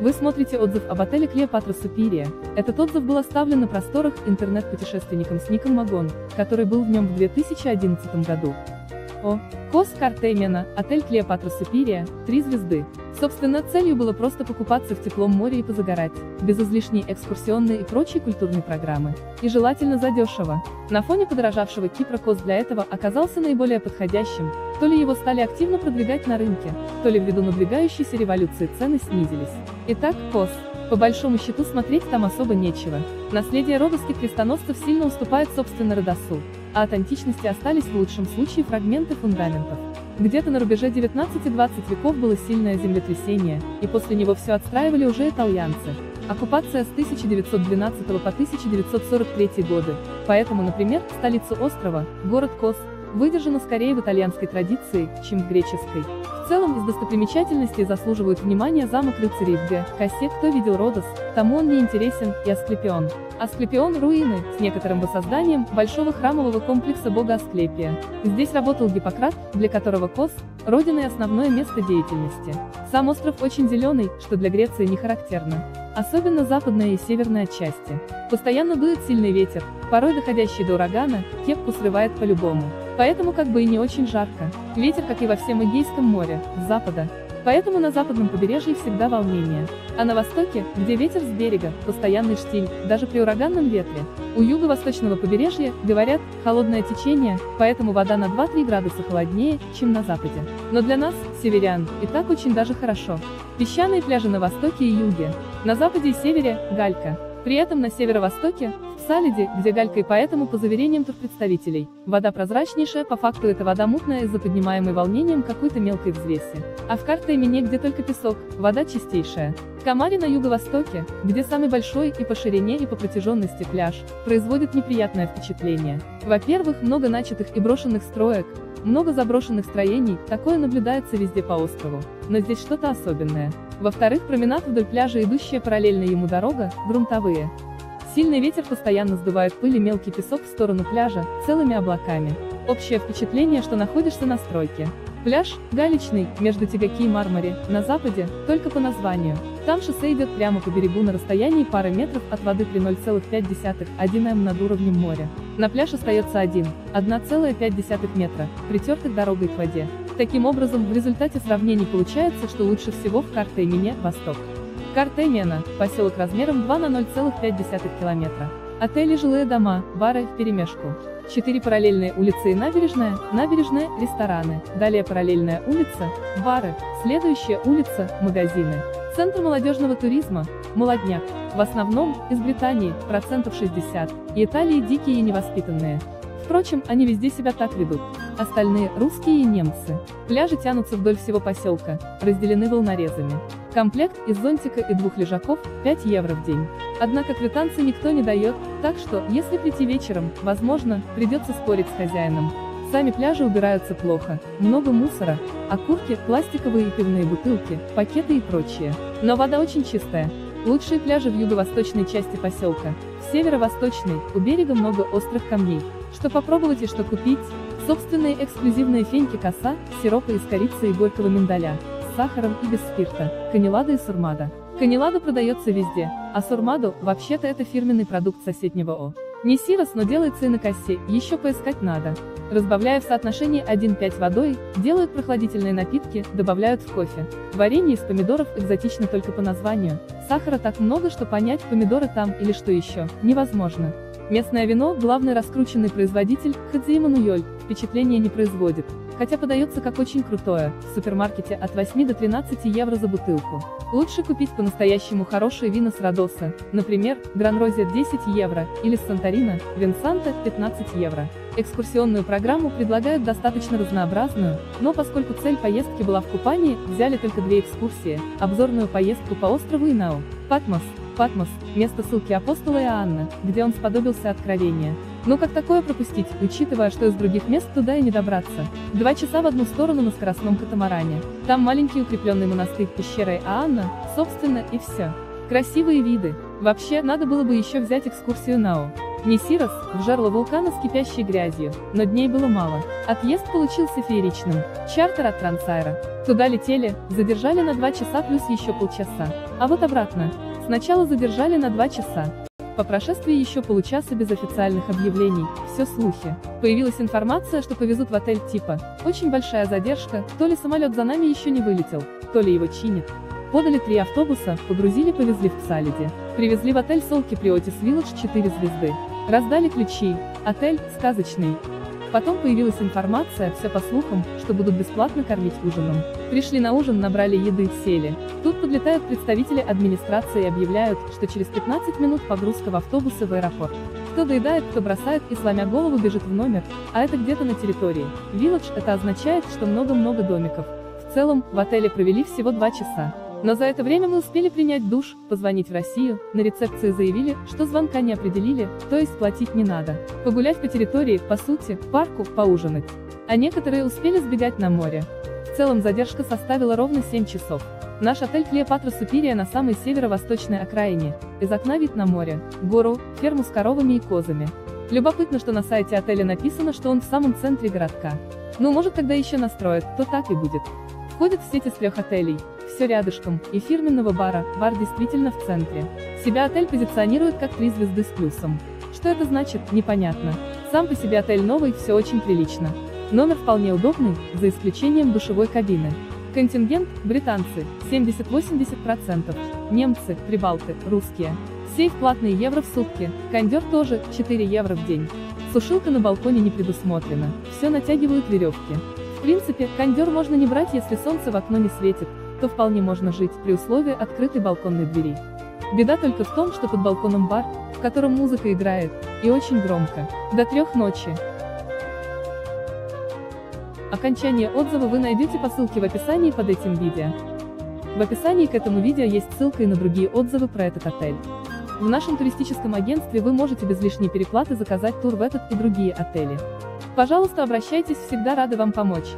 Вы смотрите отзыв об отеле Cleopatra Superior. Этот отзыв был оставлен на просторах интернет-путешественником с ником Магон, который был в нем в 2011 году. О. Кос Кардамена, отель Cleopatra Superior, 3 звезды. Собственно, целью было просто покупаться в теплом море и позагорать, без излишней экскурсионной и прочей культурной программы. И желательно задешево. На фоне подорожавшего Кипра Кос для этого оказался наиболее подходящим, то ли его стали активно продвигать на рынке, то ли ввиду надвигающейся революции цены снизились. Итак, Кос. По большому счету смотреть там особо нечего. Наследие родовских крестоносцев сильно уступает собственно Родосу, а от античности остались в лучшем случае фрагменты фундаментов. Где-то на рубеже 19-20 веков было сильное землетрясение, и после него все отстраивали уже итальянцы. Оккупация с 1912 по 1943 годы, поэтому, например, столицу острова, город Кос, выдержана скорее в итальянской традиции, чем в греческой. Целом из достопримечательностей заслуживают внимания замок рыцарей в Г. Косе, кто видел Родос, тому он не интересен, и Асклепион. Асклепион – руины, с некоторым воссозданием, большого храмового комплекса бога Асклепия. Здесь работал Гиппократ, для которого Кос – родина и основное место деятельности. Сам остров очень зеленый, что для Греции не характерно. Особенно западная и северная части. Постоянно дует сильный ветер, порой доходящий до урагана, кепку срывает по-любому. Поэтому как бы и не очень жарко. Ветер, как и во всем Эгейском море, с запада. Поэтому на западном побережье всегда волнение. А на востоке, где ветер с берега, постоянный штиль, даже при ураганном ветре. У юго-восточного побережья, говорят, холодное течение, поэтому вода на 2-3 градуса холоднее, чем на западе. Но для нас, северян, и так очень даже хорошо. Песчаные пляжи на востоке и юге. На западе и севере – галька. При этом на северо-востоке, Салиде, где галька и поэтому, по заверениям турпредставителей, вода прозрачнейшая, по факту эта вода мутная из-за поднимаемой волнением какой-то мелкой взвеси. А в Картеймене, где только песок, вода чистейшая. Камари на юго-востоке, где самый большой и по ширине и по протяженности пляж, производит неприятное впечатление. Во-первых, много начатых и брошенных строек, много заброшенных строений, такое наблюдается везде по острову. Но здесь что-то особенное. Во-вторых, променад вдоль пляжа, идущая параллельно ему дорога, грунтовые. Сильный ветер постоянно сдувает пыль и мелкий песок в сторону пляжа, целыми облаками. Общее впечатление, что находишься на стройке. Пляж, галечный, между Тигаки и Мармаре, на западе, только по названию. Там шоссе идет прямо по берегу на расстоянии пары метров от воды при 0,5-1 м над уровнем моря. На пляж остается 1, 1,5 метра, притертых дорогой к воде. Таким образом, в результате сравнений получается, что лучше всего в Картеймене, восток. Картемена, поселок размером 2 на 0,5 километра. Отели, жилые дома, бары, вперемешку. Четыре параллельные улицы и набережная, набережная, рестораны, далее параллельная улица, бары, следующая улица, магазины. Центр молодежного туризма, молодняк, в основном, из Британии, процентов 60, и Италии дикие и невоспитанные. Впрочем, они везде себя так ведут. Остальные – русские и немцы. Пляжи тянутся вдоль всего поселка, разделены волнорезами. Комплект из зонтика и двух лежаков – 5 евро в день. Однако квитанции никто не дает, так что, если прийти вечером, возможно, придется спорить с хозяином. Сами пляжи убираются плохо, много мусора, окурки, пластиковые и пивные бутылки, пакеты и прочее. Но вода очень чистая. Лучшие пляжи в юго-восточной части поселка. В северо-восточной, у берега много острых камней. Что попробовать и что купить? Собственные эксклюзивные феньки коса, сиропы из корицы и горького миндаля, с сахаром и без спирта, канелада и сурмада. Канелада продается везде, а сурмаду, вообще-то это фирменный продукт соседнего О. Не сирос, но делается и на косе, еще поискать надо. Разбавляя в соотношении 1,5 водой, делают прохладительные напитки, добавляют в кофе. Варенье из помидоров экзотично только по названию. Сахара так много, что понять, помидоры там или что еще, невозможно. Местное вино, главный раскрученный производитель, Хадзи Мануёль, впечатления не производит, хотя подается как очень крутое, в супермаркете от 8 до 13 евро за бутылку. Лучше купить по-настоящему хорошие вина с Родоса, например, Гранрозия 10 евро, или с Санторина, Винсанта 15 евро. Экскурсионную программу предлагают достаточно разнообразную, но поскольку цель поездки была в купании, взяли только две экскурсии, обзорную поездку по острову Инау, Патмос, Патмос, место ссылки апостола Иоанна, где он сподобился откровения. Но как такое пропустить, учитывая, что из других мест туда и не добраться? Два часа в одну сторону на скоростном катамаране. Там маленький укрепленный монастырь пещерой Иоанна, собственно, и все. Красивые виды. Вообще, надо было бы еще взять экскурсию Нау. Несирос, в жерло вулкана с кипящей грязью, но дней было мало. Отъезд получился фееричным. Чартер от Трансайра. Туда летели, задержали на два часа плюс еще полчаса. А вот обратно. Сначала задержали на два часа. По прошествии еще получаса без официальных объявлений, все слухи. Появилась информация, что повезут в отель типа. Очень большая задержка, то ли самолет за нами еще не вылетел, то ли его чинит. Подали три автобуса, погрузили, повезли в Псалиде. Привезли в отель Солки Приотис Вилледж 4 звезды. Раздали ключи. Отель, сказочный. Потом появилась информация, все по слухам, что будут бесплатно кормить ужином. Пришли на ужин, набрали еды, сели. Тут подлетают представители администрации и объявляют, что через 15 минут погрузка в автобусы в аэропорт. Кто доедает, кто бросает и сломя голову бежит в номер, а это где-то на территории. Вилледж это означает, что много-много домиков. В целом, в отеле провели всего два часа. Но за это время мы успели принять душ, позвонить в Россию, на рецепции заявили, что звонка не определили, то есть платить не надо. Погулять по территории, по сути, парку, поужинать. А некоторые успели сбегать на море. В целом задержка составила ровно 7 часов. Наш отель Клеопатра Суперия на самой северо-восточной окраине. Из окна вид на море, гору, ферму с коровами и козами. Любопытно, что на сайте отеля написано, что он в самом центре городка. Ну может когда еще настроят, то так и будет. Входит в сеть из трех отелей, все рядышком, и фирменного бара, бар действительно в центре. Себя отель позиционирует как три звезды с плюсом. Что это значит, непонятно. Сам по себе отель новый, все очень прилично. Номер вполне удобный, за исключением душевой кабины. Контингент – британцы, 70-80%, немцы, прибалты, русские. Сейф платный евро в сутки, кондер тоже, 4 евро в день. Сушилка на балконе не предусмотрена, все натягивают веревки. В принципе, кондер можно не брать, если солнце в окно не светит, то вполне можно жить при условии открытой балконной двери. Беда только в том, что под балконом бар, в котором музыка играет, и очень громко, до трех ночи. Окончание отзыва вы найдете по ссылке в описании под этим видео. В описании к этому видео есть ссылка и на другие отзывы про этот отель. В нашем туристическом агентстве вы можете без лишней переплаты заказать тур в этот и другие отели. Пожалуйста, обращайтесь, всегда рады вам помочь.